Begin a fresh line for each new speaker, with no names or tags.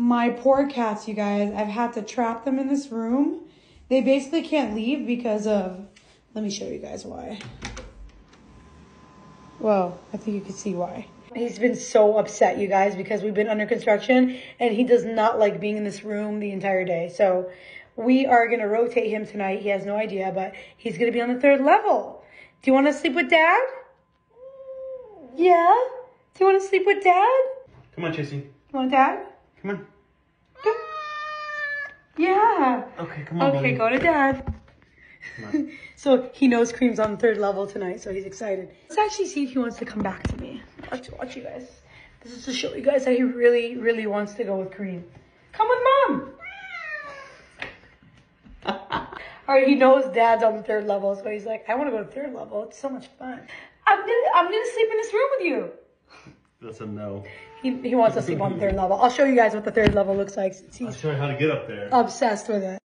My poor cats, you guys. I've had to trap them in this room. They basically can't leave because of. Let me show you guys why. Well, I think you can see why. He's been so upset, you guys, because we've been under construction and he does not like being in this room the entire day. So we are going to rotate him tonight. He has no idea, but he's going to be on the third level. Do you want to sleep with dad? Yeah? Do you want to sleep with dad?
Come on, Chasey.
You want dad?
Come on.
Yeah.
Okay, come on.
Okay,
buddy.
go to dad. So he knows Cream's on the third level tonight, so he's excited. Let's actually see if he wants to come back to me. Watch, watch you guys. This is to show you guys that he really, really wants to go with Cream. Come with mom. All right, he knows dad's on the third level, so he's like, I want to go to third level. It's so much fun. I'm gonna, I'm gonna sleep in this room with you.
That's a no.
He, he wants to sleep on the third level. I'll show you guys what the third level looks like. since
I'll show you how to get up there.
obsessed with it.